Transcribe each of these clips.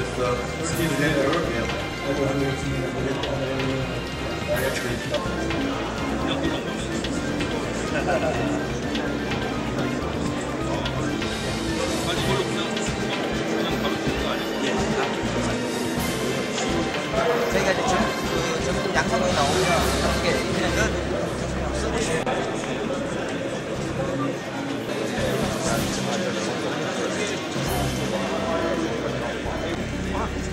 It's the 13th day that I work here. 저희가 이제 전, 그 전국 양성이 나오면 어떻게 그냥 끝 쓰고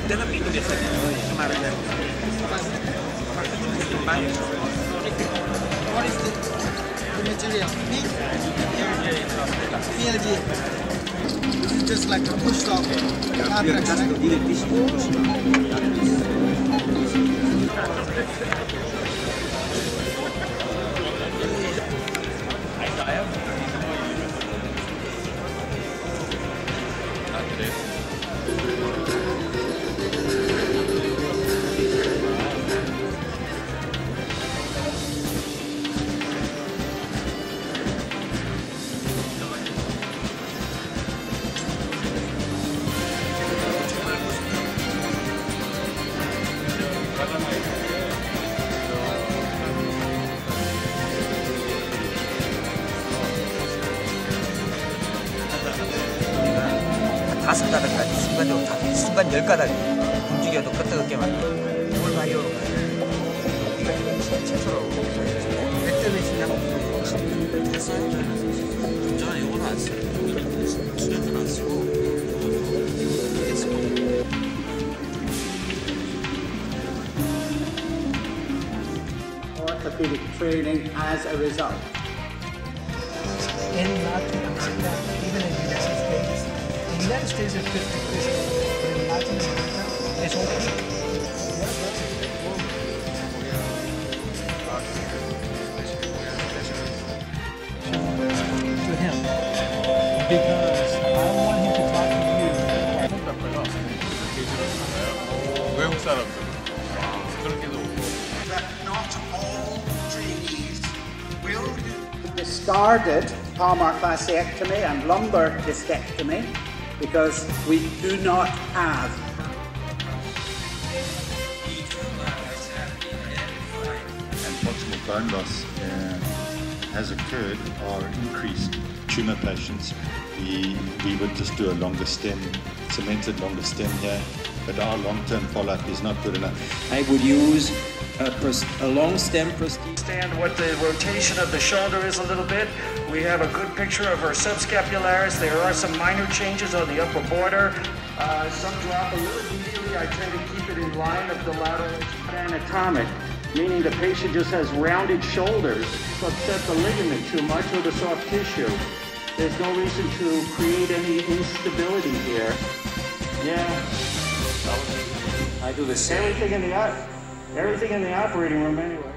Dalam itu biasanya kemarin dan banyak. What is the, the material? Pink? PLG. This is just like a push fabric, right? 다섯 가닥까지 순간적으로 다 순간 열 가닥 움직여도 끄떡없게 만들어 이걸 바이오로 우리가 지금 최초로 몇 점에 신냐고 됐어요? 저는 이거는 안 써요. 수련은 안 쓰고. orthopedic training as a result. The United States is 50 percent, but in Latin America, it's over. To him, because I want him to talk to you. 외국 사람들 그렇게도 오고 that not all trainees will do Discarded palmar fasciectomy and lumbar discectomy because we do not have and proximal bone loss uh, has occurred or increased tumor patients, we, we would just do a longer stem, cemented longer stem here, but our long-term follow-up is not good enough. I would use a, pros- a long stem prosthesis. understand what the rotation of the shoulder is a little bit. We have a good picture of her subscapularis. There are some minor changes on the upper border. Uh, some drop a little medially. I try to keep it in line of the lateral. Anatomic, meaning the patient just has rounded shoulders. Upset the ligament too much or the soft tissue. There's no reason to create any instability here. Yeah. I do the same. Everything in the everything in the operating room anyway.